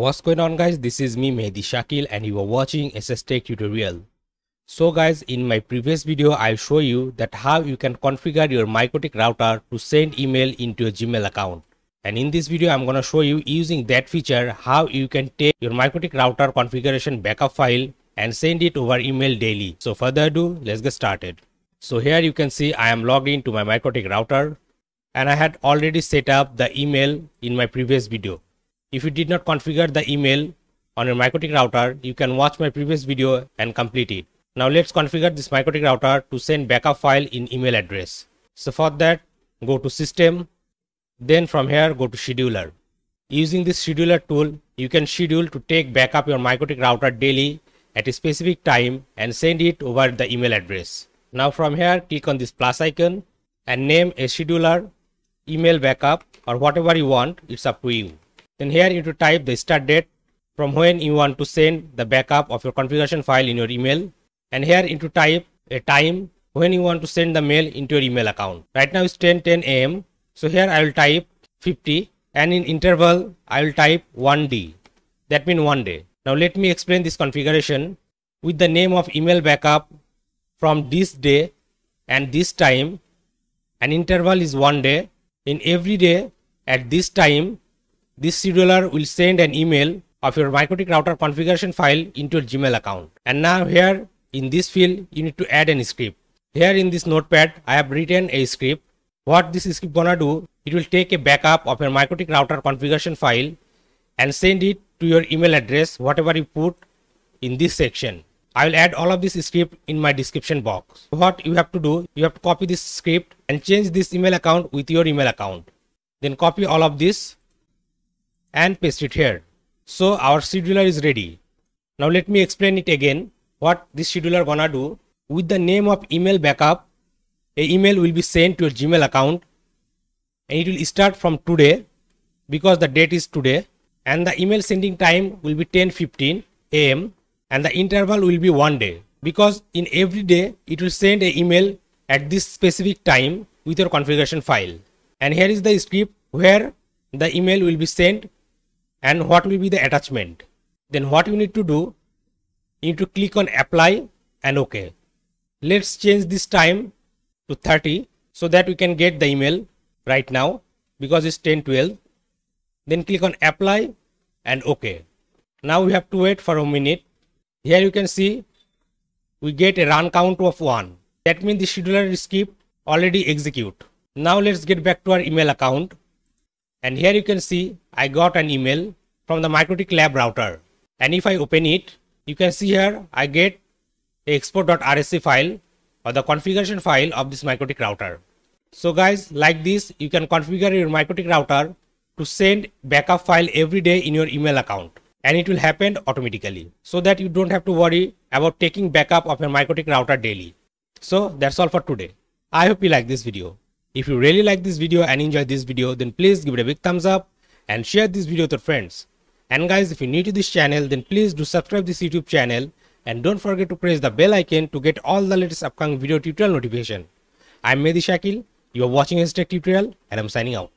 What's going on guys this is me Mehedi Shakeel and you are watching SSTec tutorial. So guys in my previous video I'll show you that how you can configure your MikroTik router to send email into your Gmail account. And in this video I'm gonna show you using that feature how you can take your MikroTik router configuration backup file and send it over email daily. So further ado let's get started. So here you can see I am logged into my MikroTik router and I had already set up the email in my previous video. If you did not configure the email on your MikroTik router, you can watch my previous video and complete it. Now let's configure this MikroTik router to send backup file in email address. So for that, go to system, then from here go to scheduler. Using this scheduler tool, you can schedule to take backup your MikroTik router daily at a specific time and send it over the email address. Now from here, click on this plus icon and name a scheduler email backup or whatever you want it's up to you then here you to type the start date from when you want to send the backup of your configuration file in your email. And here you type a time when you want to send the mail into your email account. Right now it's 10 10 am so here i will type 50 and in interval i will type 1d that means one day. Now let me explain this configuration with the name of email backup from this day and this time. An interval is one day. In every day at this time, this scheduler will send an email of your MikroTik router configuration file into your Gmail account. And now here in this field, you need to add an script. Here in this notepad, I have written a script. What this script gonna do, it will take a backup of your MikroTik router configuration file and send it to your email address, whatever you put in this section. I will add all of this script in my description box. What you have to do, you have to copy this script and change this email account with your email account. Then copy all of this and paste it here. So our scheduler is ready. Now let me explain it again. What this scheduler gonna do with the name of email backup, a email will be sent to your Gmail account and it will start from today because the date is today and the email sending time will be 10:15 am and the interval will be one day because in every day it will send a email at this specific time with your configuration file and here is the script where the email will be sent and what will be the attachment then what you need to do you need to click on apply and ok let's change this time to 30 so that we can get the email right now because it's 10 12 then click on apply and ok now we have to wait for a minute here you can see we get a run count of 1. That means the scheduler script already execute. Now let's get back to our email account. And here you can see I got an email from the MikroTik lab router. And if I open it, you can see here I get export.rsc file or the configuration file of this MikroTik router. So guys, like this, you can configure your MikroTik router to send backup file every day in your email account and it will happen automatically so that you don't have to worry about taking backup of your MikroTik router daily. So that's all for today. I hope you like this video. If you really like this video and enjoy this video then please give it a big thumbs up and share this video with your friends. And guys if you're new to this channel then please do subscribe this YouTube channel and don't forget to press the bell icon to get all the latest upcoming video tutorial notification. I'm Mehedi Shakeel, you are watching tech tutorial and I'm signing out.